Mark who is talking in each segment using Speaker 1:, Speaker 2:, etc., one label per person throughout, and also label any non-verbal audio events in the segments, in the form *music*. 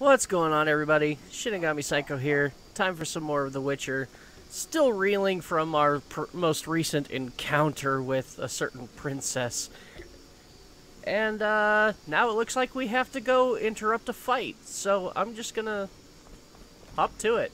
Speaker 1: What's going on, everybody? Shinigami Saiko here. Time for some more of The Witcher. Still reeling from our pr most recent encounter with a certain princess. And, uh, now it looks like we have to go interrupt a fight. So I'm just gonna hop to it.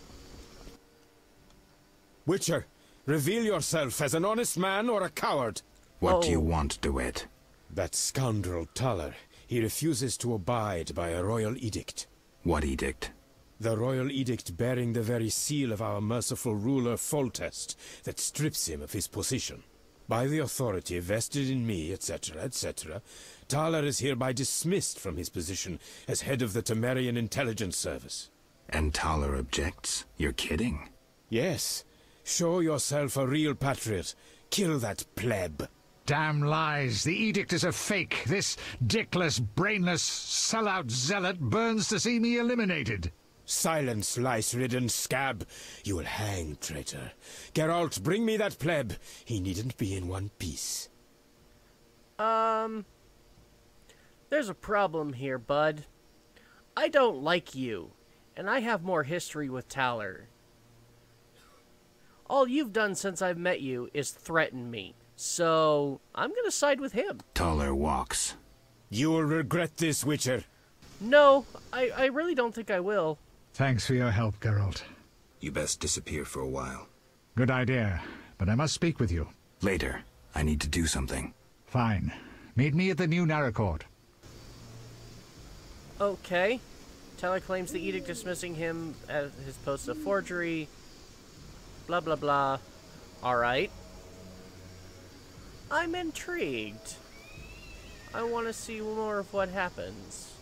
Speaker 2: Witcher, reveal yourself as an honest man or a coward.
Speaker 3: What do you
Speaker 1: Oh.
Speaker 3: want, De Wett?
Speaker 2: That scoundrel Thaler. He refuses to abide by a royal edict.
Speaker 3: What edict?
Speaker 2: The royal edict bearing the very seal of our merciful ruler Foltest that strips him of his position. By the authority vested in me, etc., etc., Thaler is hereby dismissed from his position as head of the Temerian Intelligence Service.
Speaker 3: And Thaler objects? You're kidding?
Speaker 2: Yes, show yourself a real patriot. Kill that pleb.
Speaker 4: Damn lies. The edict is a fake. This dickless, brainless, sellout zealot burns to see me eliminated.
Speaker 2: Silence, lice-ridden scab. You will hang, traitor. Geralt, bring me that pleb. He needn't be in one piece.
Speaker 1: Um, there's a problem here, bud. I don't like you, and I have more history with Thaler. All you've done since I've met you is threaten me, so I'm gonna side with him.
Speaker 3: Thaler walks.
Speaker 2: You will regret this, Witcher.
Speaker 1: No, I, I really don't think I will.
Speaker 4: Thanks for your help, Geralt.
Speaker 3: You best disappear for a while.
Speaker 4: Good idea, but I must speak with you.
Speaker 3: Later, I need to do something.
Speaker 4: Fine. Meet me at the new Narakort.
Speaker 1: Okay. Thaler claims the edict dismissing him at his post of forgery. Blah blah blah. Alright. I'm intrigued. I want to see more of what happens.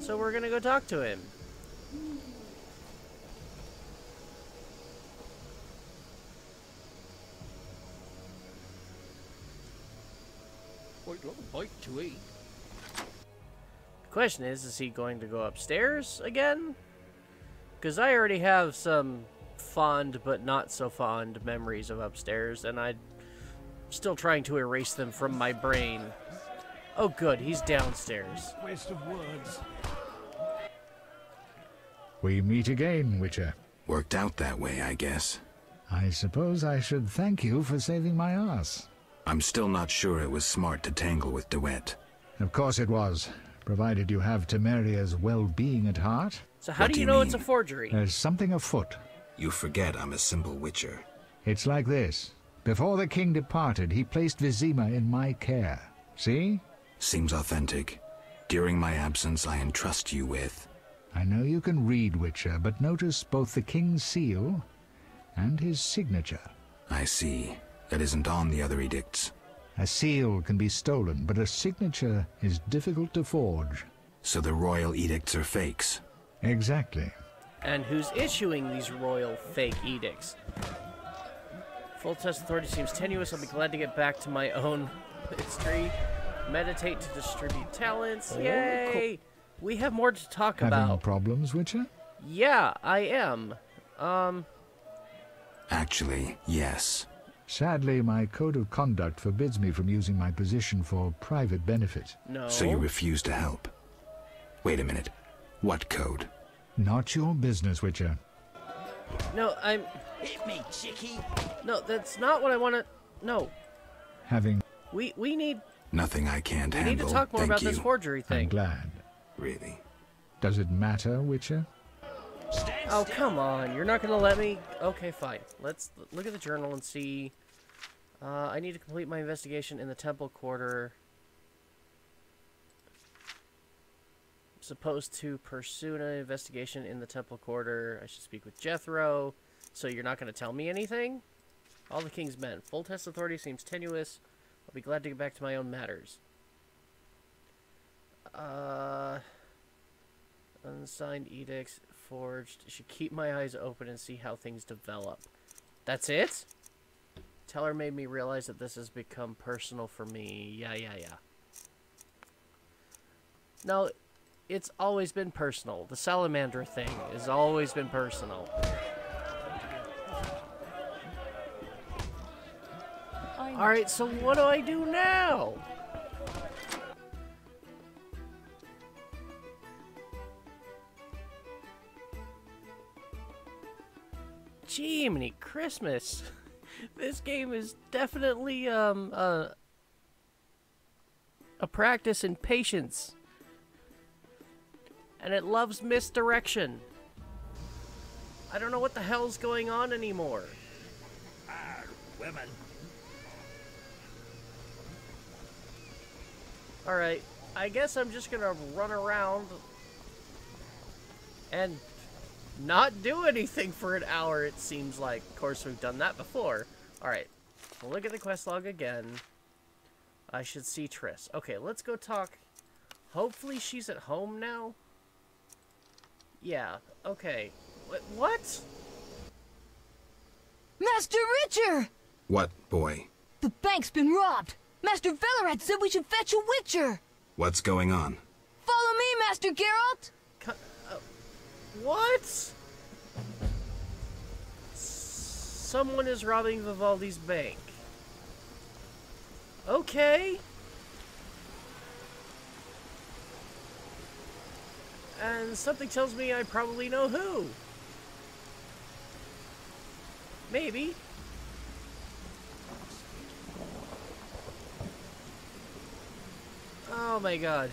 Speaker 1: So we're gonna go talk to him.
Speaker 5: I'd like a bite to eat.
Speaker 1: The question is, is he going to go upstairs again? Because I already have some fond but not so fond memories of upstairs, and I'm still trying to erase them from my brain. Oh good, he's downstairs.
Speaker 5: Waste of words.
Speaker 4: We meet again, Witcher.
Speaker 3: Worked out that way, I guess.
Speaker 4: I suppose I should thank you for saving my ass.
Speaker 3: I'm still not sure it was smart to tangle with De Wett.
Speaker 4: Of course it was, provided you have Temeria's well-being at heart.
Speaker 1: So how
Speaker 3: What
Speaker 1: do
Speaker 3: do
Speaker 1: you
Speaker 3: you
Speaker 1: know it's a forgery?
Speaker 4: There's something afoot.
Speaker 3: You forget I'm a simple Witcher.
Speaker 4: It's like this. Before the king departed, he placed Vizima in my care. See?
Speaker 3: Seems authentic. During my absence, I entrust you with...
Speaker 4: I know you can read, Witcher, but notice both the king's seal and his signature.
Speaker 3: I see. That isn't on the other edicts.
Speaker 4: A seal can be stolen, but a signature is difficult to forge.
Speaker 3: So the royal edicts are fakes.
Speaker 4: Exactly.
Speaker 1: And who's issuing these royal fake edicts? Foltest authority seems tenuous. I'll be glad to get back to my own history. Meditate to distribute talents. Yay! We have more to talk
Speaker 4: Having
Speaker 1: about.
Speaker 4: problems, Witcher?
Speaker 1: Yeah, I am. Um,
Speaker 3: Actually, yes.
Speaker 4: Sadly, my code of conduct forbids me from using my position for private benefit.
Speaker 1: no.
Speaker 3: So you refuse to help. Wait a minute. What code?
Speaker 4: Not your business, Witcher.
Speaker 1: no, I'm.
Speaker 5: Hit me, chickie.
Speaker 1: No, that's not what I want to. No,
Speaker 4: Having...
Speaker 1: we we need
Speaker 3: Nothing I can't
Speaker 1: we
Speaker 3: handle.
Speaker 1: need to talk more
Speaker 3: Thank
Speaker 1: about
Speaker 3: you.
Speaker 1: this forgery thing.
Speaker 4: I'm glad.
Speaker 3: Really?
Speaker 4: Does it matter, Witcher?
Speaker 5: Stand
Speaker 1: Oh
Speaker 5: still.
Speaker 1: come on! You're not gonna let me. Okay, fine. Let's look at the journal and see. Uh, I need to complete my investigation in the temple quarter. Supposed to pursue an investigation in the temple quarter. I should speak with Jethro. So you're not gonna tell me anything? All the king's men. Foltest authority seems tenuous. I'll be glad to get back to my own matters. Uh. Unsigned edicts forged. Should keep my eyes open and see how things develop. That's it? Thaler made me realize that this has become personal for me. Yeah, yeah, yeah. No, it's always been personal. The salamander thing has always been personal. Alright, so what do I do now? Jiminy Christmas! *laughs* this game is definitely, um, a practice in patience. And it loves misdirection. I don't know what the hell's going on anymore.
Speaker 5: Ah, women
Speaker 1: Alright, I guess I'm just gonna run around and not do anything for an hour, it seems like. Of course, we've done that before. Alright, we'll look at the quest log again. I should see Triss. Okay, let's go talk. Hopefully she's at home now. Yeah, okay. Wh- What?
Speaker 6: Master Richard!
Speaker 3: What, boy?
Speaker 6: The bank's been robbed! Master Velerad said we should fetch a Witcher!
Speaker 3: What's going on?
Speaker 6: Follow me, Master Geralt!
Speaker 1: Co- uh, what? Someone is robbing Vivaldi's bank. Okay. And something tells me I probably know who. Maybe. Oh my god.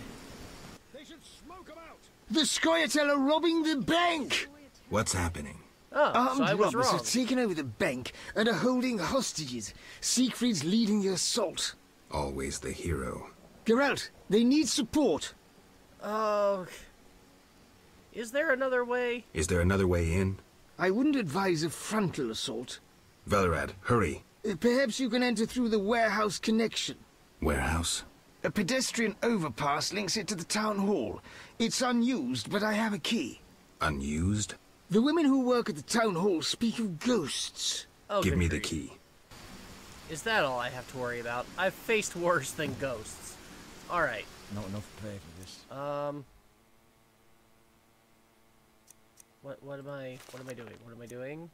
Speaker 1: They should smoke them out.
Speaker 7: The Scoia'tael are robbing the bank!
Speaker 3: What's happening?
Speaker 1: Oh, so
Speaker 7: Armed
Speaker 1: I was
Speaker 7: robbers
Speaker 1: wrong.
Speaker 7: have taken over the bank and are holding hostages. Siegfried's leading the assault.
Speaker 3: Always the hero.
Speaker 7: Geralt, they need support.
Speaker 1: Oh. Is there another way?
Speaker 3: Is there another way in?
Speaker 7: I wouldn't advise a frontal assault.
Speaker 3: Velerad, hurry.
Speaker 7: Uh, Perhaps you can enter through the warehouse connection.
Speaker 3: Warehouse?
Speaker 7: A pedestrian overpass links it to the town hall. It's unused, but I have a key.
Speaker 3: Unused?
Speaker 7: The women who work at the town hall speak of ghosts.
Speaker 1: Oh,
Speaker 3: Give
Speaker 1: good
Speaker 3: me the key.
Speaker 1: Is that all I have to worry about? I've faced worse than ghosts. Alright.
Speaker 8: Not enough pay for this.
Speaker 1: Um. What what am I what am I doing? What am I doing?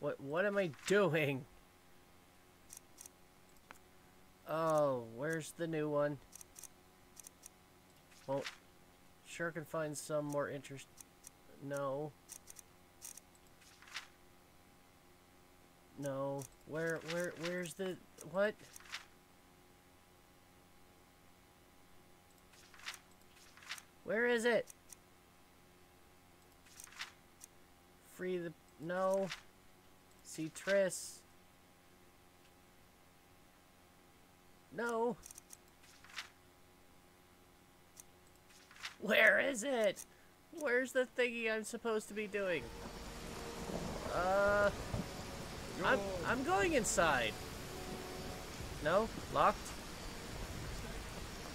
Speaker 1: What what am I doing? Oh, where's the new one? Well, sure can find some more interest. No. No. Where where where's the what? Where is it? Free the no. See Triss. No. Where is it? Where's the thingy I'm supposed to be doing? Uh I'm I'm going inside. No? Locked?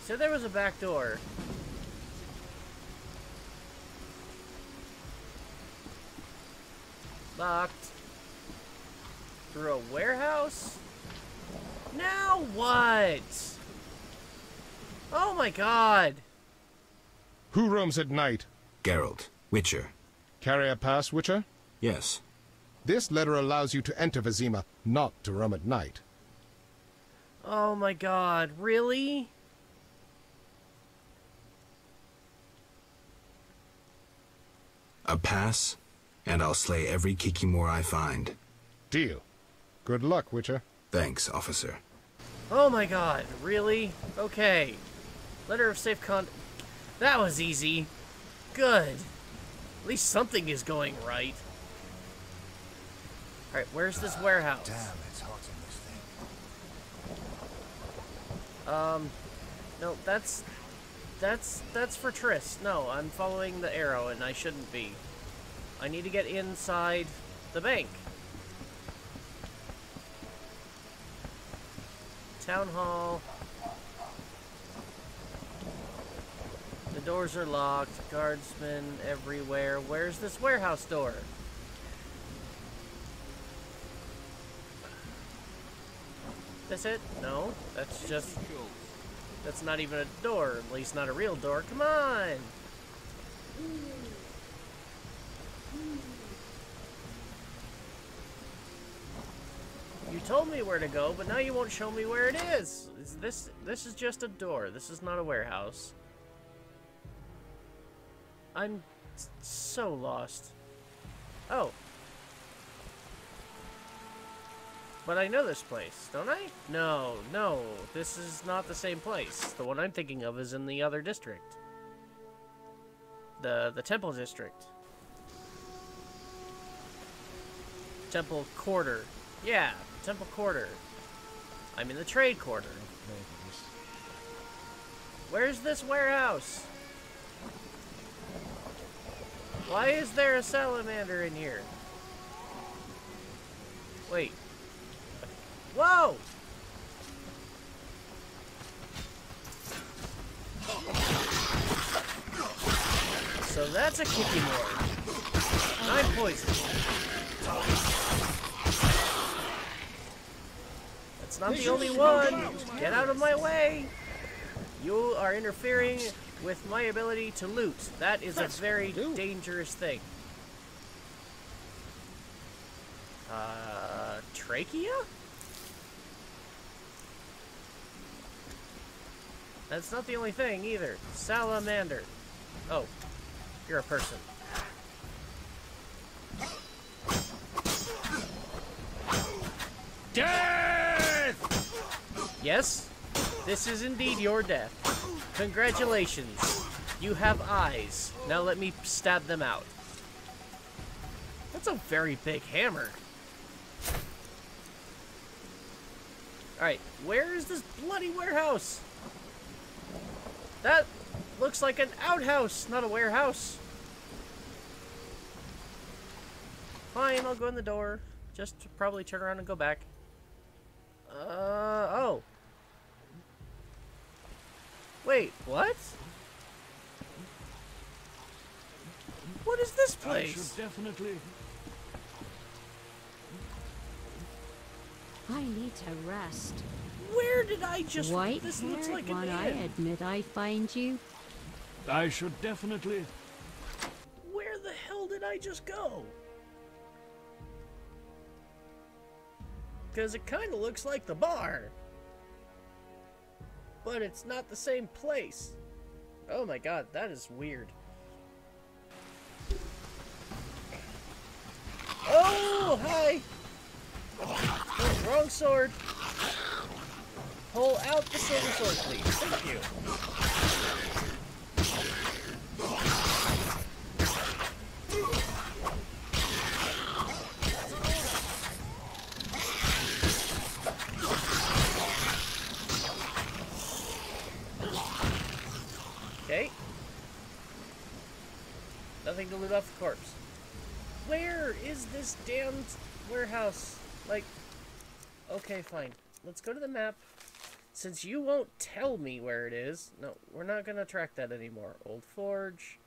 Speaker 1: So there was a back door. Locked. Through a warehouse? Now what? Oh my god.
Speaker 9: Who roams at night?
Speaker 3: Geralt. Witcher.
Speaker 9: Carry a pass, Witcher?
Speaker 3: Yes.
Speaker 9: This letter allows you to enter Vizima, not to roam at night.
Speaker 1: Oh my god. Really?
Speaker 3: A pass, and I'll slay every Kikimore I find.
Speaker 9: Deal. Good luck, Witcher.
Speaker 3: Thanks, officer.
Speaker 1: Oh my god. Really? Okay. Letter of safe con. That was easy. Good. At least something is going right. Alright, where's this warehouse?
Speaker 8: Damn, it's hot in this thing.
Speaker 1: Um, no, that's that's that's for Triss. No, I'm following the arrow, and I shouldn't be. I need to get inside the bank. Town hall. The doors are locked. Guardsmen everywhere. Where's this warehouse door? That's it? No, that's just that's not even a door, at least not a real door. Come on! Told me where to go, but now you won't show me where it is. Is this this is just a door. This is not a warehouse. I'm so lost. Oh. But I know this place, don't I? No, no, this is not the same place. The one I'm thinking of is in the other district. The the temple district. Temple quarter. Yeah, temple quarter. I'm in the trade quarter. Where's this warehouse? Why is there a salamander in here? Wait. Whoa! So that's a Kikimori. I'm poisoned. That's not the only one. Get out of my way. You are interfering with my ability to loot. That is a very dangerous thing. Uh, trachea? That's not the only thing either. Salamander. Oh, you're a person. Death! Yes, this is indeed your death. Congratulations. You have eyes. Now let me stab them out. That's a very big hammer. Alright, where is this bloody warehouse? That looks like an outhouse, not a warehouse. Fine, I'll go in the door. Just to probably turn around and go back. Uh, oh. Wait, what? What is this place?
Speaker 5: definitely.
Speaker 10: I need to rest.
Speaker 1: Where did I just...
Speaker 10: White
Speaker 1: this looks like
Speaker 10: one,
Speaker 1: an
Speaker 10: I admit I find you.
Speaker 5: I should definitely.
Speaker 1: Where the hell did I just go? Because it kind of looks like the bar. But it's not the same place. Oh my god, that is weird. Oh, hi! Oh, wrong sword. Pull out the silver sword, please. Thank you. Okay. To the corpse. Where is this damned warehouse? Like, okay, fine. Let's go to the map. Since you won't tell me where it is, no, we're not gonna track that anymore. Old Forge,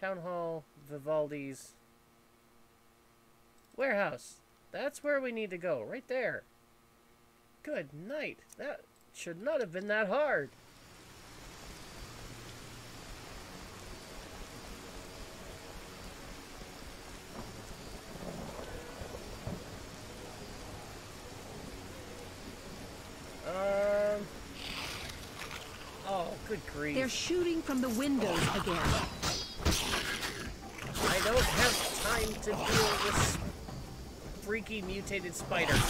Speaker 1: Town Hall, Vivaldi's warehouse. That's where we need to go, right there. Good night. That should not have been that hard. Um. Oh, good grief.
Speaker 10: They're shooting from the windows again.
Speaker 1: I don't have time to deal with this freaky mutated spider. Come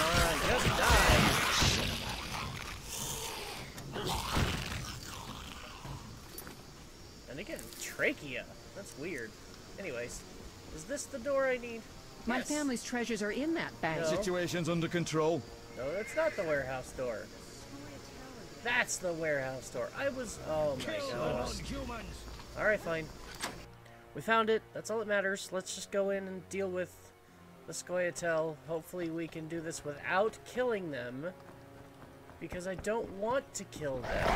Speaker 1: on, just. And again, trachea. That's weird. Anyways, is this the door I need?
Speaker 10: My
Speaker 1: Yes.
Speaker 10: family's treasures are in that bag.
Speaker 1: No.
Speaker 5: Situation's under control.
Speaker 1: No, that's not the warehouse door. That's the warehouse door. I was. Oh my gosh. Alright, fine. We found it. That's all that matters. Let's just go in and deal with the Scoia'tael. Hopefully, we can do this without killing them. Because I don't want to kill them.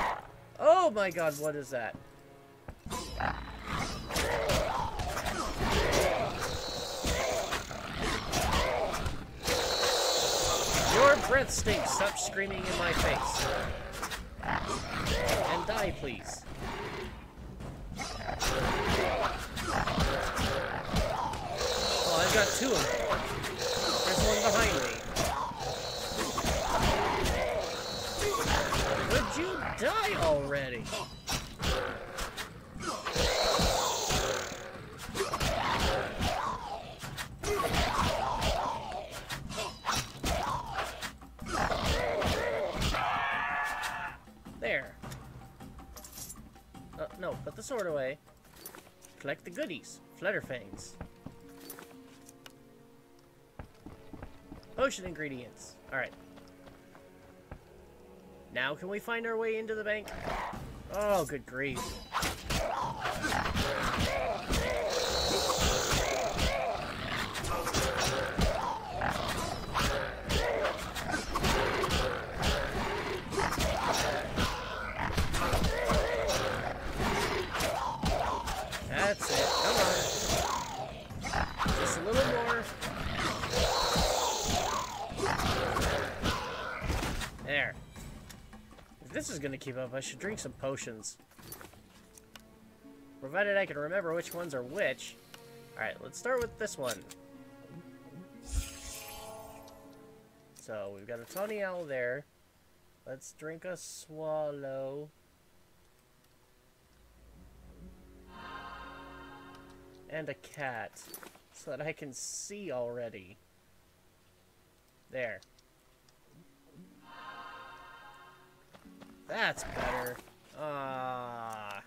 Speaker 1: Oh my god, what is that? Your breath stinks. Stop screaming in my face. And die, please. Oh, I've got two of them. There's one behind me. Would you die already? Uh, sort sword away. Collect the goodies. Flutterfangs. Potion ingredients. Alright. Now can we find our way into the bank? Oh, good grief. This is gonna keep up, I should drink some potions. Provided I can remember which ones are which. Alright, let's start with this one. So, we've got a Tawny Owl there. Let's drink a swallow. And a cat. So that I can see already. There. That's better. Ah.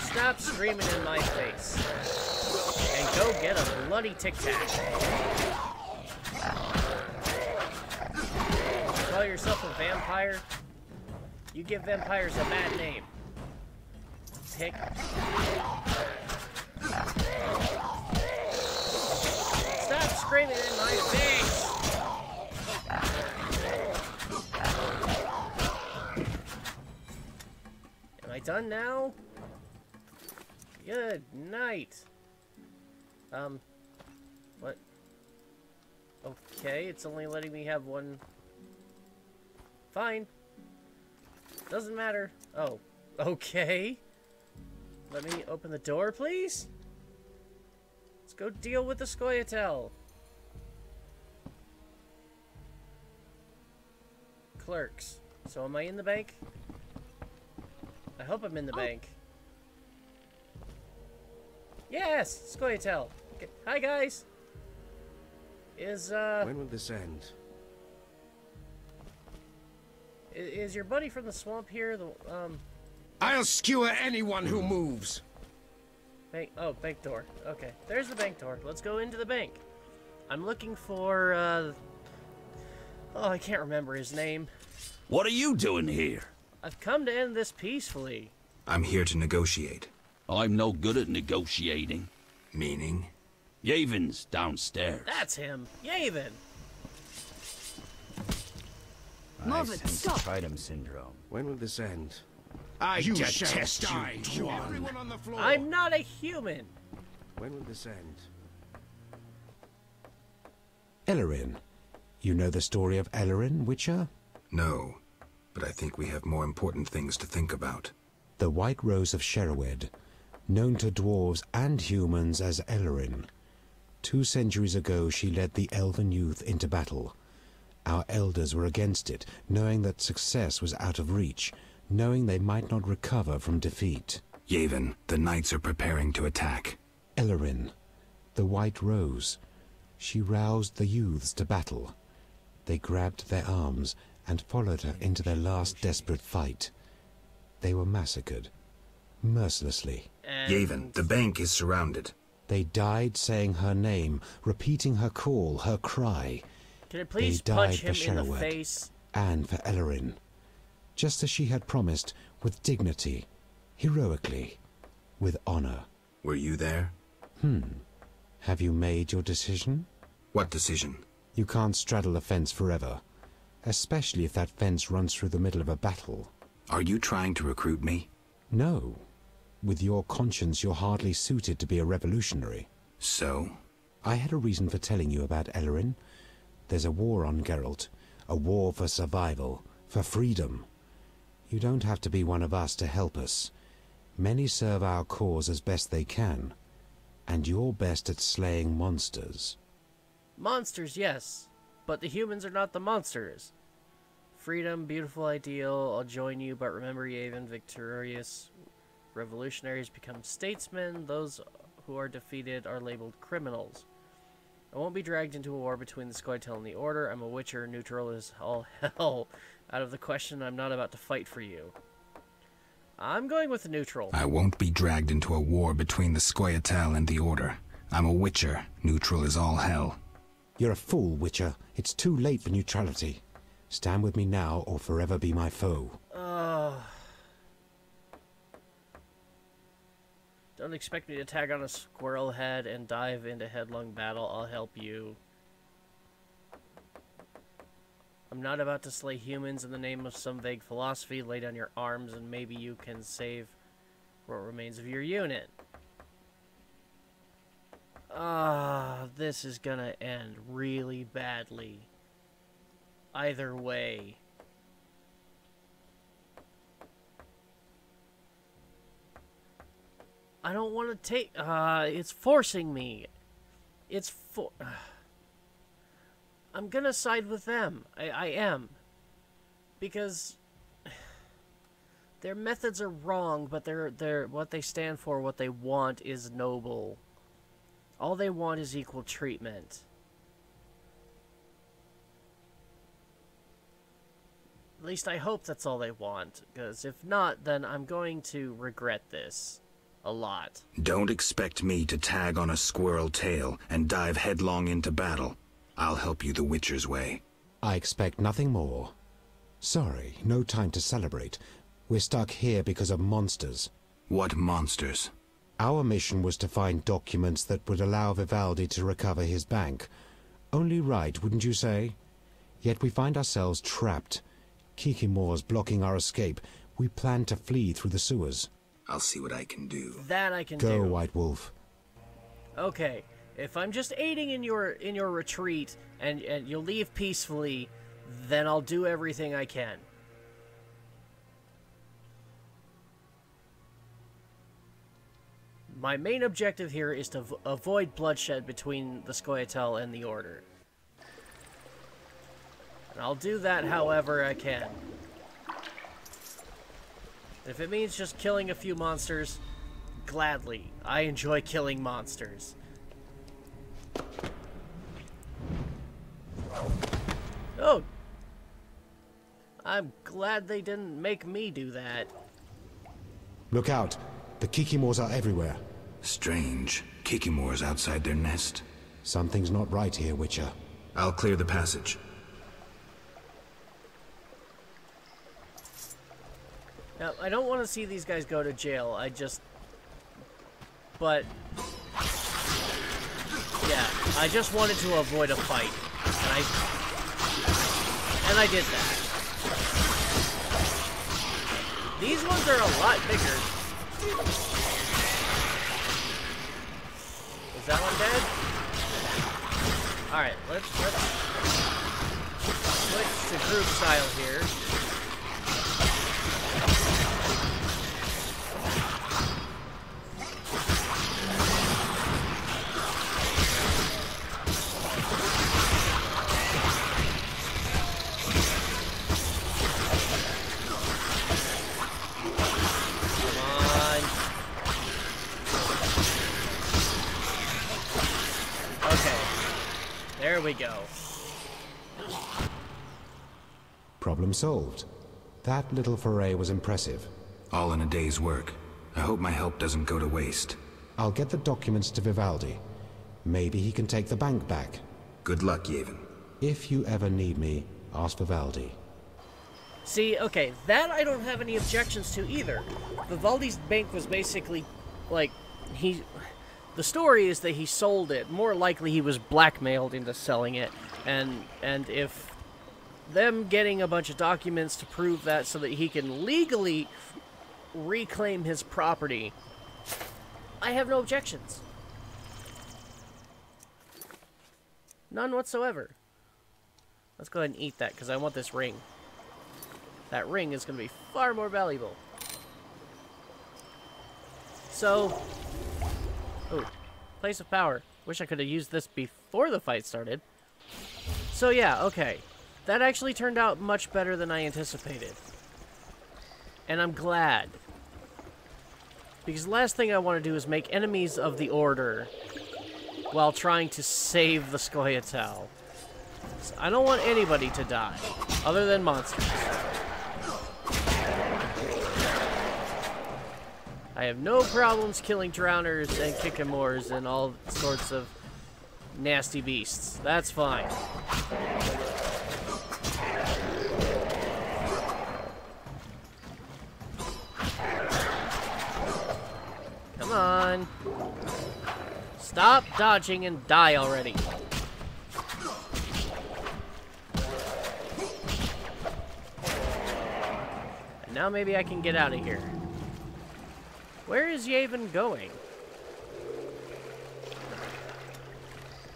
Speaker 1: Stop screaming in my face. And go get a bloody tic tac. Call yourself a vampire? You give vampires a bad name. Tic. Stop screaming in my face! I done now? Good night. Um, what? Okay, it's only letting me have one. Fine. Doesn't matter. Oh, okay. Let me open the door, please. Let's go deal with the Scoia'tael. Clerks. So am I in the bank? I hope I'm in the bank. Yes, Scoia'tael. Okay. Hi, guys. Is, uh...
Speaker 11: When will this end?
Speaker 1: i- Is your buddy from the swamp here? The, um...
Speaker 11: I'll skewer anyone who moves.
Speaker 1: Bank, oh, bank door. Okay, there's the bank door. Let's go into the bank. I'm looking for, uh... Oh, I can't remember his name.
Speaker 12: What are you doing here?
Speaker 1: I've come to end this peacefully.
Speaker 3: I'm here to negotiate.
Speaker 12: I'm no good at negotiating.
Speaker 3: Meaning?
Speaker 12: Yaevinn's downstairs.
Speaker 1: That's him. Yaevinn.
Speaker 6: Marvin, stop.
Speaker 8: Postpartum syndrome.
Speaker 11: When will this end?
Speaker 4: I
Speaker 11: you
Speaker 4: detest
Speaker 11: shall
Speaker 4: you,
Speaker 11: die,
Speaker 4: Juan.
Speaker 11: Everyone on the floor.
Speaker 1: I'm not a human.
Speaker 11: When will this end?
Speaker 13: Aelirenn. You know the story of Aelirenn, Witcher?
Speaker 3: No, but I think we have more important things to think about.
Speaker 13: The White Rose of Shaerrawedd, known to dwarves and humans as Aelirenn. Two centuries ago she led the elven youth into battle. Our elders were against it, knowing that success was out of reach, knowing they might not recover from defeat.
Speaker 3: Yaevinn, the knights are preparing to attack.
Speaker 13: Aelirenn, the White Rose. She roused the youths to battle. They grabbed their arms and followed her into their last desperate fight. They were massacred, mercilessly.
Speaker 3: Yaevinn, the bank is surrounded.
Speaker 13: They died saying her name, repeating her call, her cry.
Speaker 1: Can I please
Speaker 13: they
Speaker 1: punch
Speaker 13: died
Speaker 1: him
Speaker 13: for
Speaker 1: in the
Speaker 13: Shaerrawedd
Speaker 1: face?
Speaker 13: and for Aelirenn, just as she had promised, with dignity, heroically, with honor.
Speaker 3: Were you there?
Speaker 13: Hmm. Have you made your decision?
Speaker 3: What decision?
Speaker 13: You can't straddle a fence forever, especially if that fence runs through the middle of a battle.
Speaker 3: Are you trying to recruit me?
Speaker 13: No. With your conscience, you're hardly suited to be a revolutionary.
Speaker 3: So?
Speaker 13: I had a reason for telling you about Aelirenn. There's a war on Geralt, a war for survival, for freedom. You don't have to be one of us to help us. Many serve our cause as best they can, and you're best at slaying monsters.
Speaker 1: Monsters, yes. But the humans are not the monsters. Freedom, beautiful ideal, I'll join you, but remember Yaevinn victorious. Revolutionaries become statesmen, those who are defeated are labeled criminals. I won't be dragged into a war between the Scoia'tael and the Order. I'm a Witcher. Neutral is all *laughs* hell out of the question. I'm not about to fight for you. I'm going with neutral.
Speaker 3: I won't be dragged into a war between the Scoia'tael and the Order. I'm a Witcher. Neutral is all hell.
Speaker 13: You're a fool, Witcher. It's too late for neutrality. Stand with me now or forever be my foe.
Speaker 1: Uh, don't expect me to tag on a squirrel head and dive into headlong battle. I'll help you. I'm not about to slay humans in the name of some vague philosophy. Lay down your arms and maybe you can save what remains of your unit. Ah, this is gonna end really badly. Either way. I don't want to take. Uh, it's forcing me. It's for. *sighs* I'm gonna side with them. I, I am. Because *sighs* their methods are wrong, but they're they're what they stand for, what they want is noble. All they want is equal treatment. At least I hope that's all they want, because if not, then I'm going to regret this a lot.
Speaker 3: Don't expect me to tag on a squirrel tail and dive headlong into battle. I'll help you the Witcher's way.
Speaker 13: I expect nothing more. Sorry, no time to celebrate. We're stuck here because of monsters.
Speaker 3: What monsters?
Speaker 13: Our mission was to find documents that would allow Vivaldi to recover his bank. Only right, wouldn't you say? Yet we find ourselves trapped. Kikimore's blocking our escape. We plan to flee through the sewers.
Speaker 3: I'll see what I can do.
Speaker 1: That I can
Speaker 13: Go,
Speaker 1: do.
Speaker 13: Go, White Wolf.
Speaker 1: Okay, if I'm just aiding in your in your retreat and and you'll leave peacefully, then I'll do everything I can. My main objective here is to avoid bloodshed between the Scoia'tael and the Order. And I'll do that however I can. If it means just killing a few monsters, gladly. I enjoy killing monsters. Oh! I'm glad they didn't make me do that.
Speaker 13: Look out. The Kikimores are everywhere.
Speaker 3: Strange. Kikimore's outside their nest.
Speaker 13: Something's not right here, Witcher.
Speaker 3: I'll clear the passage.
Speaker 1: Now, I don't want to see these guys go to jail. I just... But... Yeah, I just wanted to avoid a fight. And I... And I did that. These ones are a lot bigger. Is that one dead? Alright, let's, let's to group style here. We go.
Speaker 13: Problem solved. That little foray was impressive.
Speaker 3: All in a day's work. I hope my help doesn't go to waste.
Speaker 13: I'll get the documents to Vivaldi. Maybe he can take the bank back.
Speaker 3: Good luck, Yaevinn.
Speaker 13: If you ever need me, ask Vivaldi.
Speaker 1: See, okay, that I don't have any objections to either. Vivaldi's bank was basically like he the story is that he sold it. More likely he was blackmailed into selling it. And and if them getting a bunch of documents to prove that so that he can legally reclaim his property, I have no objections. None whatsoever. Let's go ahead and eat that because I want this ring. That ring is going to be far more valuable. So, oh, place of power. Wish I could have used this before the fight started. So yeah, okay. That actually turned out much better than I anticipated. And I'm glad. Because the last thing I want to do is make enemies of the Order while trying to save the Scoia'tael. So I don't want anybody to die, other than monsters. I have no problems killing drowners and kikimores and all sorts of nasty beasts. That's fine. Come on. Stop dodging and die already. Now maybe I can get out of here. Where is Yaevinn going?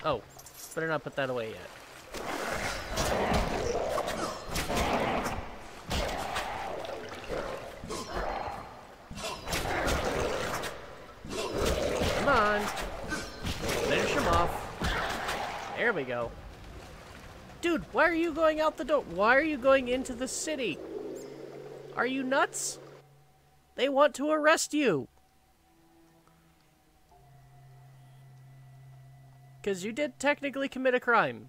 Speaker 1: Oh, better not put that away yet. Come on. Finish him off. There we go. Dude, why are you going out the door? Why are you going into the city? Are you nuts? They want to arrest you. Because you did technically commit a crime.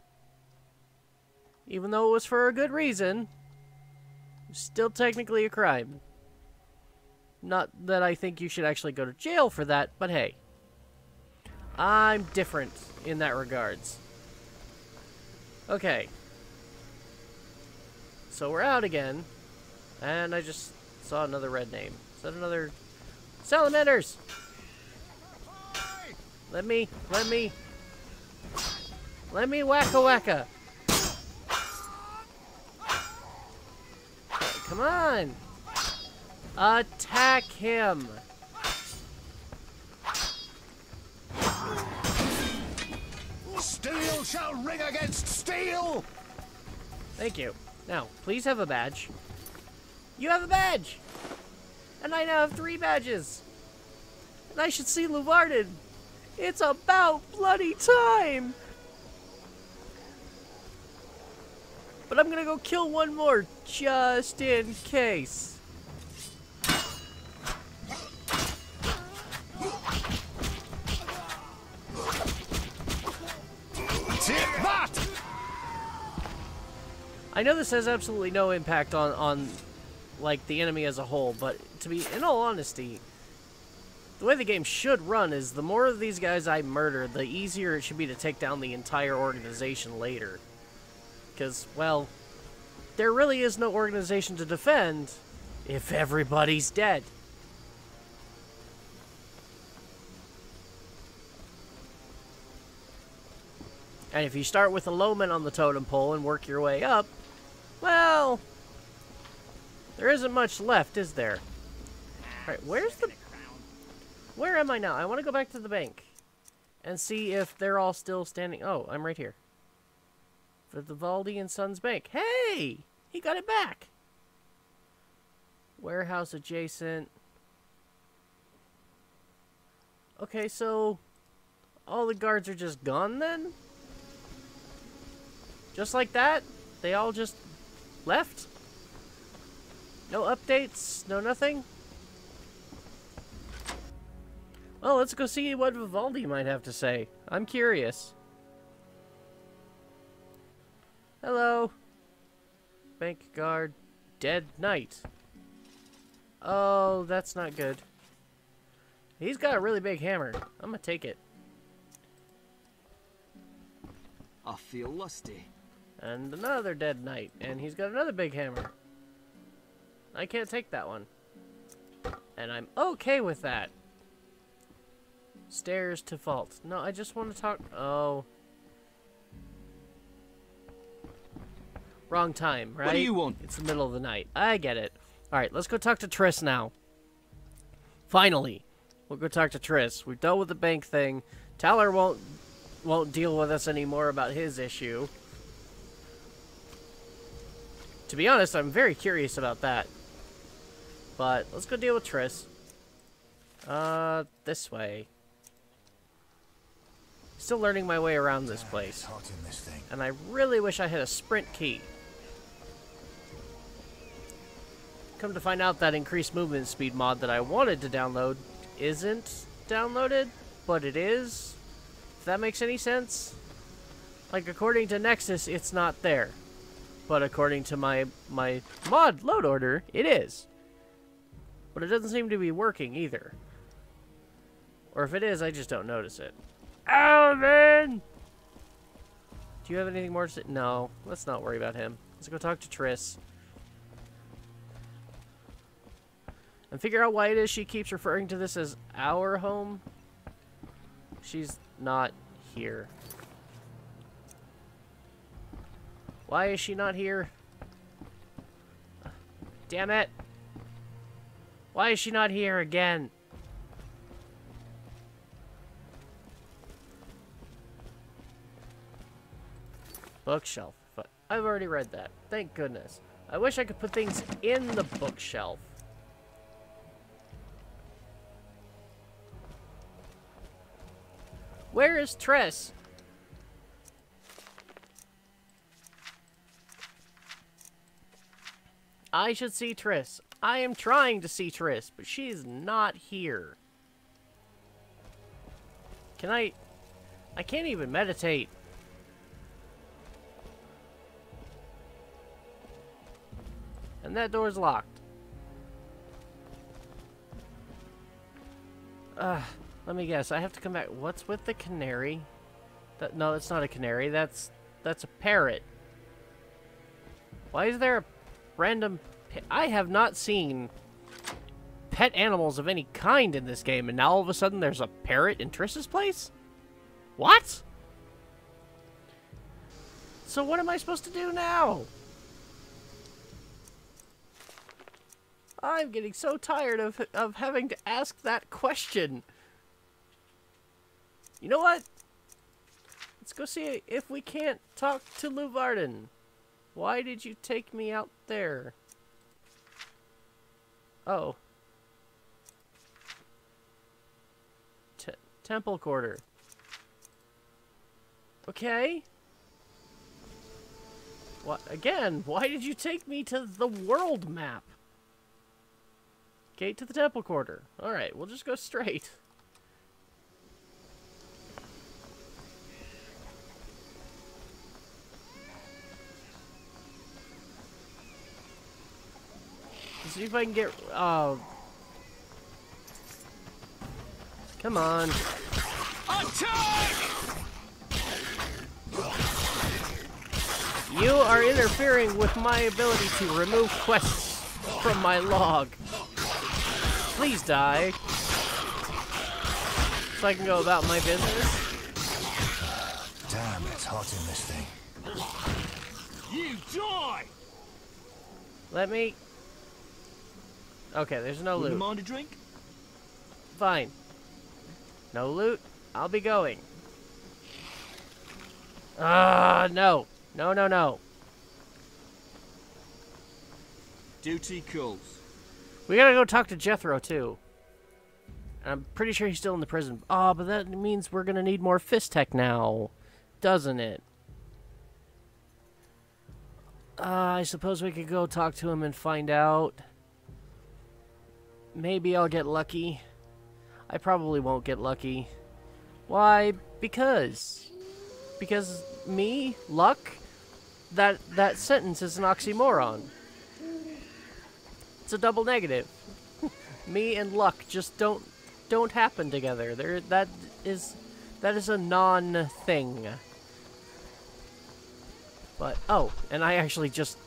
Speaker 1: Even though it was for a good reason, still technically a crime. Not that I think you should actually go to jail for that, but hey. I'm different in that regards. Okay. So we're out again. And I just saw another red name. Is that another... Salamanders! Let me, let me... Let me wacka wacka! Come on! Attack him!
Speaker 4: Steel shall ring against steel!
Speaker 1: Thank you. Now, please have a badge. You have a badge! And I now have three badges! And I should see Leuvaarden! It's about bloody time! But I'm gonna go kill one more, just in case. I know this has absolutely no impact on, on like, the enemy as a whole, but to be, in all honesty, the way the game should run is the more of these guys I murder, the easier it should be to take down the entire organization later. Because, well, there really is no organization to defend if everybody's dead. And if you start with a lowman on the totem pole and work your way up, well, there isn't much left, is there? Alright, where's the... Where am I now? I want to go back to the bank and see if they're all still standing. Oh, I'm right here. For the Valdi and Sons Bank. Hey! He got it back! Warehouse adjacent. Okay, so all the guards are just gone then? Just like that? They all just left? No updates? No nothing? Well, let's go see what Vivaldi might have to say. I'm curious. Hello. Bank guard. Dead knight. Oh, that's not good. He's got a really big hammer. I'm gonna take it.
Speaker 14: I feel lusty.
Speaker 1: And another dead knight. And he's got another big hammer. I can't take that one. And I'm okay with that. Stairs to vault. No, I just want to talk... Oh. Wrong time, right?
Speaker 14: What do you want?
Speaker 1: It's the middle of the night. I get it. Alright, let's go talk to Triss now. Finally. We'll go talk to Triss. We've dealt with the bank thing. Tyler won't won't deal with us anymore about his issue. To be honest, I'm very curious about that. But let's go deal with Triss. Uh, this way. Still learning my way around this place. And I really wish I had a sprint key. Come to find out that increased movement speed mod that I wanted to download isn't downloaded, but it is If that makes any sense? Like, according to Nexus, it's not there. But according to my, my mod load order, it is. But it doesn't seem to be working either. Or if it is, I just don't notice it. Alvin! Do you have anything more to say? No, let's not worry about him. Let's go talk to Triss. And figure out why it is she keeps referring to this as our home. She's not here. Why is she not here? Damn it! Why is she not here again? Bookshelf. But I've already read that. Thank goodness. I wish I could put things in the bookshelf. Where is Triss? I should see Triss. I am trying to see Triss, but she is not here. Can I... I can't even meditate. And that door's locked. Uh, let me guess. I have to come back. What's with the canary? That No, that's not a canary. That's that's a parrot. Why is there a random... I have not seen pet animals of any kind in this game, and now all of a sudden there's a parrot in Triss's place? What? So what am I supposed to do now? I'm getting so tired of, of having to ask that question. You know what? Let's go see if we can't talk to Leuvaarden. Why did you take me out there? Oh. T temple quarter. Okay. What? Again, why did you take me to the world map? Gate to the temple quarter. Alright, we'll just go straight. Let's see if I can get... Oh. Come on.
Speaker 11: Attack!
Speaker 1: You are interfering with my ability to remove quests from my log. Please die. So I can go about my business.
Speaker 8: Damn, it's hot in this thing.
Speaker 11: You die!
Speaker 1: Let me... Okay, there's no loot.
Speaker 11: You mind a drink?
Speaker 1: Fine. No loot. I'll be going. Ah, uh, no. No, no, no.
Speaker 11: Duty calls.
Speaker 1: We gotta go talk to Jethro, too. I'm pretty sure he's still in the prison. Oh, but that means we're gonna need more fisstech now. Doesn't it? Uh, I suppose we could go talk to him and find out. Maybe I'll get lucky. I probably won't get lucky. Why? Because. Because me? Luck? That, that sentence is an oxymoron. It's a double negative. *laughs* me and luck just don't don't happen together. There that is that is a non-thing. But oh, and I actually just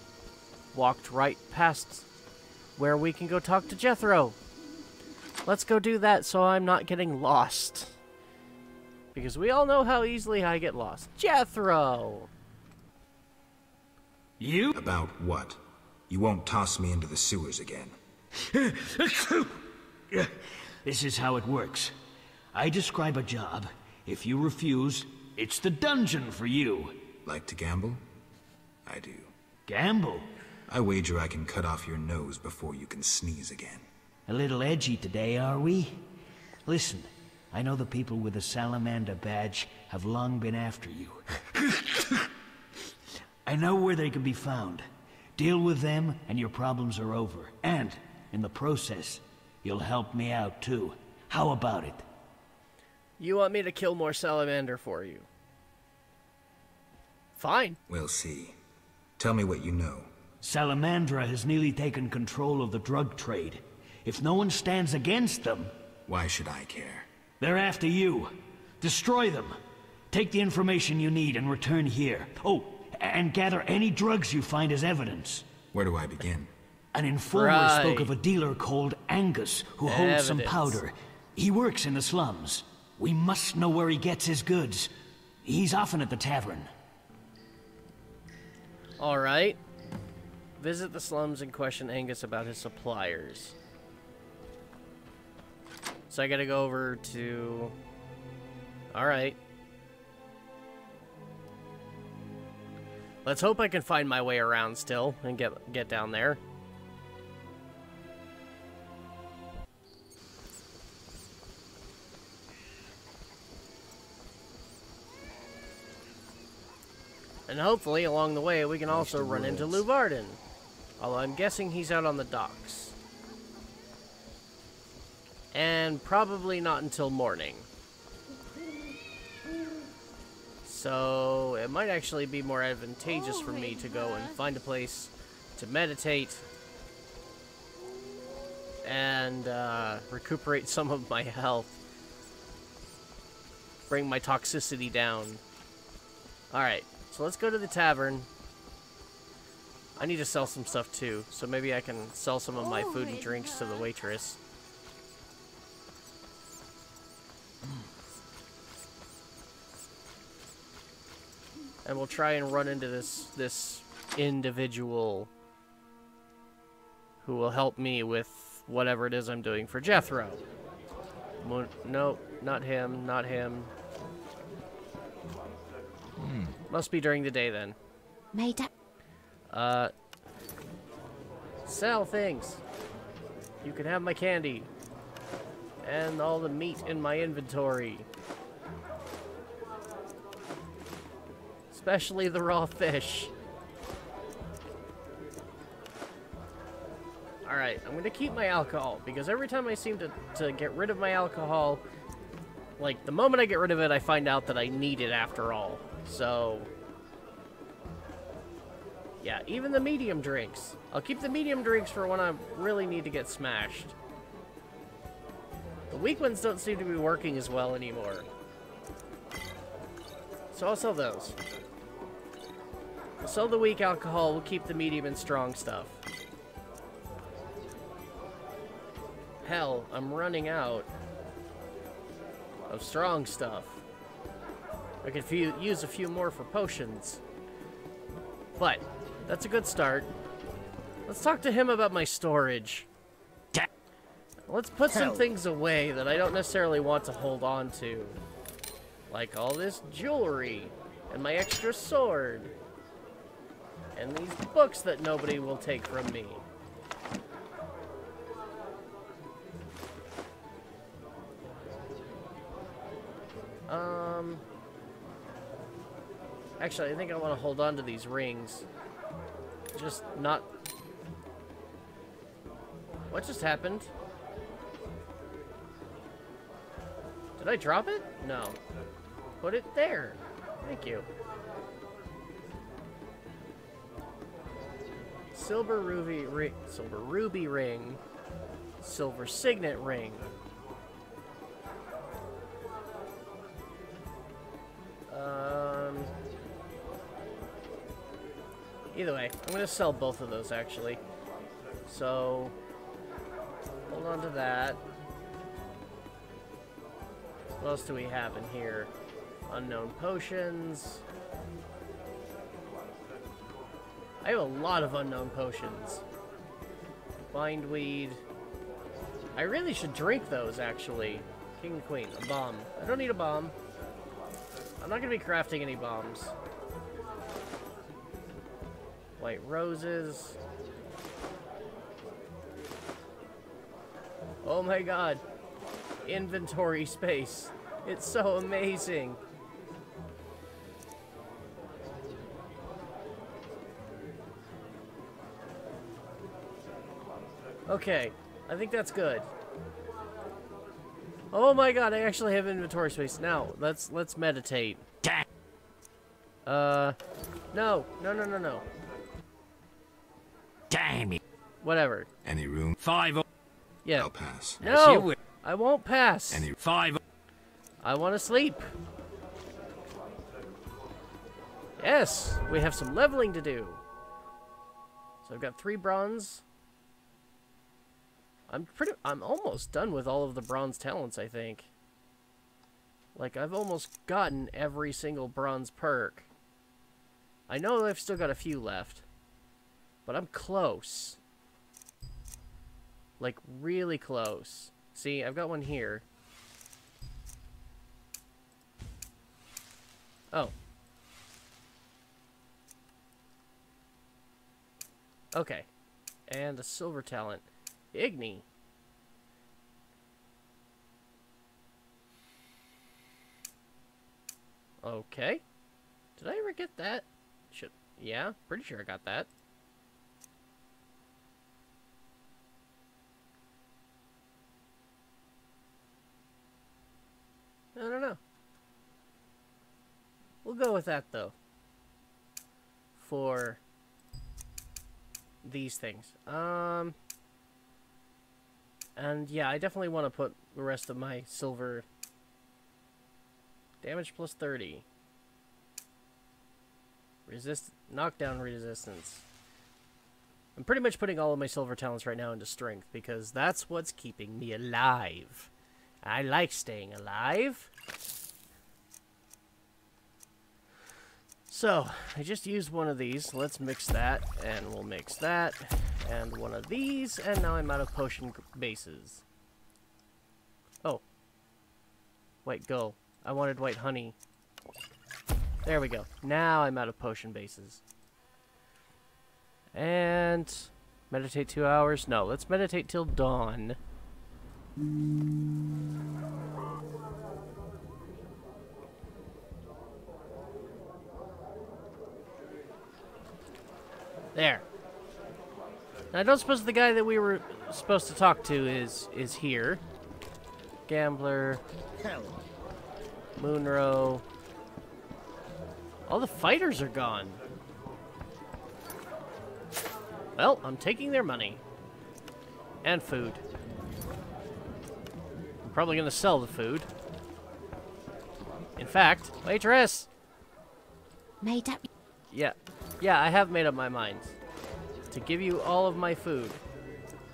Speaker 1: walked right past where we can go talk to Jethro. Let's go do that so I'm not getting lost. Because we all know how easily I get lost. Jethro!
Speaker 3: You? About what? You won't toss me into the sewers again. *laughs*
Speaker 15: this is how it works. I describe a job. If you refuse, it's the dungeon for you.
Speaker 3: Like to gamble? I do.
Speaker 15: Gamble?
Speaker 3: I wager I can cut off your nose before you can sneeze again.
Speaker 15: A little edgy today, are we? Listen, I know the people with the Salamander badge have long been after you. *laughs* I know where they can be found. Deal with them, and your problems are over. And, in the process, you'll help me out too. How about it?
Speaker 1: You want me to kill more salamander for you? Fine.
Speaker 3: We'll see. Tell me what you know.
Speaker 15: Salamandra has nearly taken control of the drug trade. If no one stands against them...
Speaker 3: Why should I care?
Speaker 15: They're after you. Destroy them. Take the information you need and return here. Oh, and gather any drugs you find as evidence.
Speaker 3: Where do I begin?
Speaker 15: An informer
Speaker 1: Right.
Speaker 15: spoke of a dealer called Angus who holds some powder. He works in the slums. We must know where he gets his goods. He's often at the tavern.
Speaker 1: All right. Visit the slums and question Angus about his suppliers. So I gotta go over to. All Let's hope I can find my way around still and get get down there. And hopefully, along the way, we can also run into Leuvaarden. Although I'm guessing he's out on the docks. And probably not until morning. So, it might actually be more advantageous for me to go and find a place to meditate and uh, recuperate *laughs* some of my health. Bring my toxicity down. Alright, so let's go to the tavern. I need to sell some stuff too, so maybe I can sell some of my food and drinks to the waitress. And we'll try and run into this this individual who will help me with whatever it is I'm doing for Jethro. Mo- No, not him, not him. Must be during the day then.
Speaker 6: Made up.
Speaker 1: Uh, sell things. You can have my candy. And all the meat in my inventory. Especially the raw fish. Alright, I'm gonna keep my alcohol, because every time I seem to, to get rid of my alcohol, like, the moment I get rid of it, I find out that I need it after all. So, yeah, even the medium drinks. I'll keep the medium drinks for when I really need to get smashed. The weak ones don't seem to be working as well anymore. So I'll sell those. Sell the weak alcohol, we'll keep the medium and strong stuff. Hell, I'm running out of strong stuff. I could use a few more for potions. But, that's a good start. Let's talk to him about my storage. Let's put some things away that I don't necessarily want to hold on to. Like all this jewelry, and my extra sword, and these books that nobody will take from me. Um... Actually, I think I want to hold on to these rings. Just not... What just happened? Did I drop it? No. Put it there. Thank you. Silver ruby ring. Silver ruby ring. Silver signet ring. Um. Either way, I'm gonna sell both of those actually. So, hold on to that. What else do we have in here? Unknown potions. I have a lot of unknown potions. Bindweed. I really should drink those, actually. King and Queen, a bomb. I don't need a bomb. I'm not gonna be crafting any bombs. White roses. Oh my god. Inventory space. It's so amazing. Okay, I think that's good. Oh my god, I actually have inventory space. Now, let's let's meditate. Uh no, no no no no.
Speaker 15: Damn it.
Speaker 1: Whatever.
Speaker 3: Any room?
Speaker 15: Five.
Speaker 1: Yeah.
Speaker 3: I'll pass.
Speaker 1: No! I won't pass.
Speaker 3: Any
Speaker 15: Five.
Speaker 1: I want to sleep. Yes, we have some leveling to do. So I've got three bronze. I'm pretty. I'm almost done with all of the bronze talents. I think. Like I've almost gotten every single bronze perk. I know I've still got a few left, but I'm close. Like really close. See, I've got one here. Oh. Okay. And a silver talent. Igni. Okay. Did I ever get that? Should yeah, pretty sure I got that. I don't know. We'll go with that though. For these things. Um and yeah, I definitely want to put the rest of my silver damage plus 30. Resist knockdown resistance. I'm pretty much putting all of my silver talents right now into strength because that's what's keeping me alive. I like staying alive. So, I just used one of these. Let's mix that, and we'll mix that, and one of these, and now I'm out of potion bases. Oh. White go. I wanted white honey. There we go. Now I'm out of potion bases. And... Meditate two hours? No, let's meditate till dawn. There. Now, I don't suppose the guy that we were supposed to talk to is is here. Gambler. Moonrow. All the fighters are gone. Well, I'm taking their money. And food. I'm probably going to sell the food. In fact, waitress!
Speaker 6: Made up.
Speaker 1: Yeah. Yeah, I have made up my mind. To give you all of my food.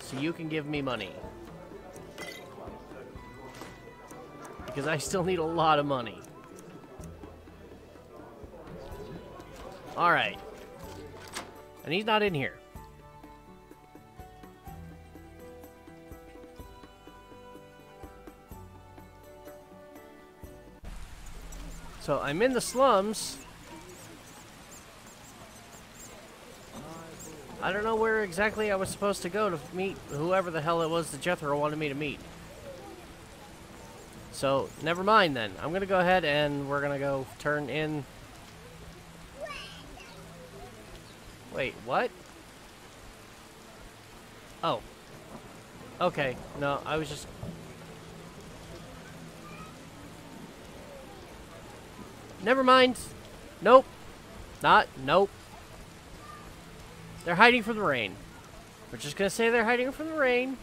Speaker 1: So you can give me money. Because I still need a lot of money. Alright. And he's not in here. So I'm in the slums. I don't know where exactly I was supposed to go to meet whoever the hell it was that Jethro wanted me to meet. So, never mind then. I'm gonna go ahead and we're gonna go turn in... Wait, what? Oh. Okay, no, I was just... Never mind. Nope. Not, nope. They're hiding from the rain. We're just gonna say they're hiding from the rain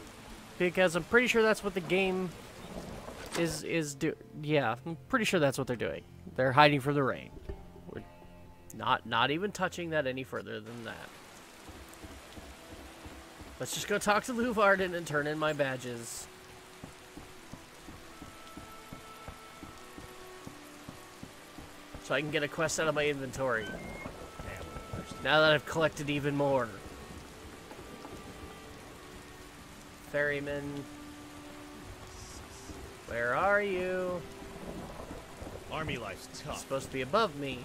Speaker 1: because I'm pretty sure that's what the game is is do. Yeah, I'm pretty sure that's what they're doing. They're hiding from the rain. We're not not even touching that any further than that. Let's just go talk to Leuvaarden and turn in my badges. So I can get a quest out of my inventory. Now that I've collected even more. Ferryman. Where are you?
Speaker 16: Army life's
Speaker 1: It's
Speaker 16: tough.
Speaker 1: supposed to be above me.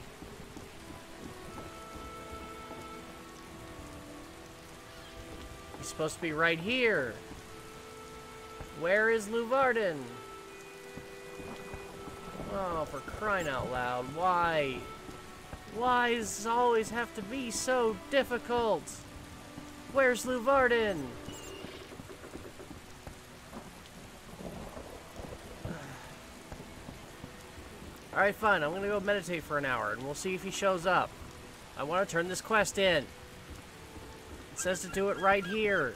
Speaker 1: He's supposed to be right here. Where is Leuvaarden? Oh, for crying out loud. Why? Why does always have to be so difficult? Where's Leuvaarden? *sighs* Alright, fine. I'm gonna go meditate for an hour, and we'll see if he shows up. I want to turn this quest in. It says to do it right here.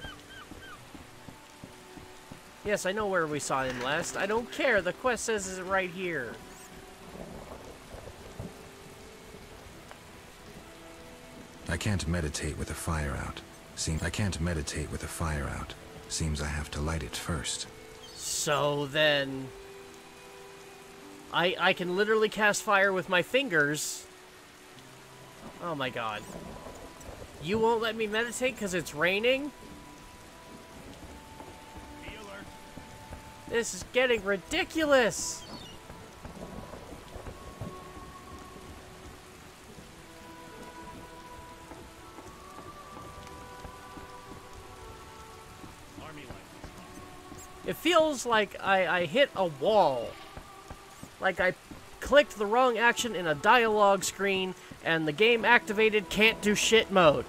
Speaker 1: Yes, I know where we saw him last. I don't care. The quest says it's right here.
Speaker 3: I can't meditate with a fire out. Seems I can't meditate with a fire out. Seems I have to light it first.
Speaker 1: So then... I, I can literally cast fire with my fingers. Oh my god. You won't let me meditate because it's raining? This is getting ridiculous! It feels like I, I hit a wall. Like I clicked the wrong action in a dialogue screen and the game activated can't do shit mode.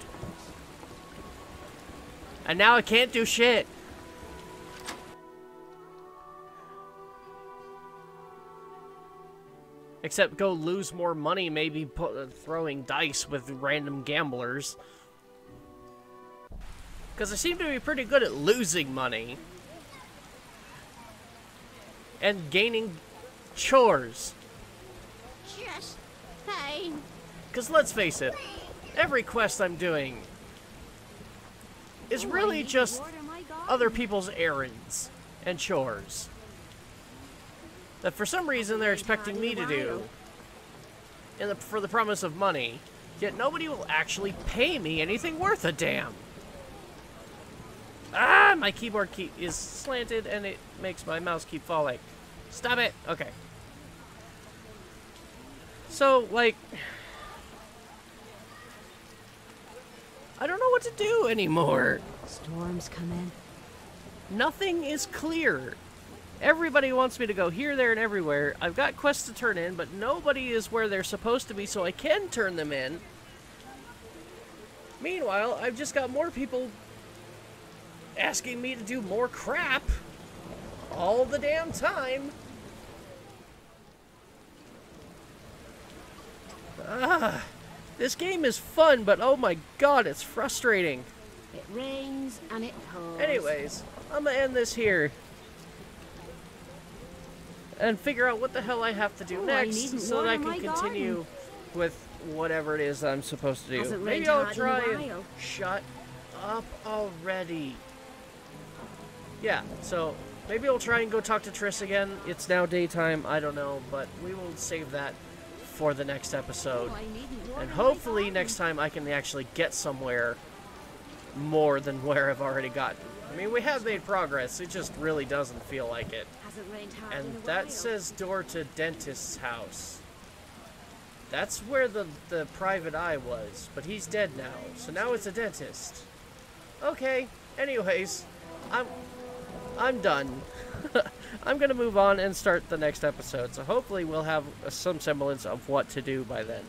Speaker 1: And now I can't do shit. Except go lose more money maybe throwing dice with random gamblers. Because I seem to be pretty good at losing money. And gaining chores.
Speaker 10: Just pain.
Speaker 1: Because let's face it, every quest I'm doing is really just other people's errands and chores. That for some reason they're expecting me to do in the, for the promise of money, yet nobody will actually pay me anything worth a damn. Ah, my keyboard key is slanted and it makes my mouse keep falling. Stop it! Okay. So, like... I don't know what to do anymore.
Speaker 10: Storms come in.
Speaker 1: Nothing is clear. Everybody wants me to go here, there, and everywhere. I've got quests to turn in, but nobody is where they're supposed to be, so I can turn them in. Meanwhile, I've just got more people asking me to do more crap all the damn time. Ah, this game is fun, but oh my god, it's frustrating.
Speaker 10: It rains and it pours.
Speaker 1: Anyways, I'm gonna end this here. And figure out what the hell I have to do
Speaker 10: Oh,
Speaker 1: next so that I can continue
Speaker 10: garden.
Speaker 1: with whatever it is I'm supposed to do. Maybe I'll
Speaker 10: hard in a
Speaker 1: try and shut up already. Yeah, so maybe I'll try and go talk to Triss again. It's now daytime, I don't know, but we will save that for the next episode. Oh, and hopefully next time I can actually get somewhere more than *laughs* where I've already gotten. I mean, we have made progress, it just really doesn't feel like it.
Speaker 10: Hasn't rained hard in
Speaker 1: And that says door to dentist's house. That's where the, the private eye was, but he's dead now, so now it's a dentist. Okay, anyways, I'm I'm done. *laughs* I'm gonna move on and start the next episode, so hopefully we'll have some semblance of what to do by then.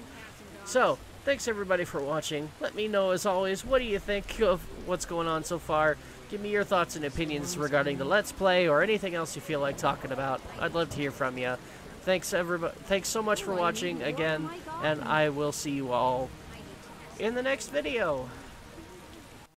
Speaker 1: So, thanks everybody for watching. Let me know, as always, what do you think of what's going on so far? Give me your thoughts and opinions regarding the Let's Play or anything else you feel like talking about. I'd love to hear from you. Thanks everybody. Thanks so much for watching again, and I will see you all in the next video.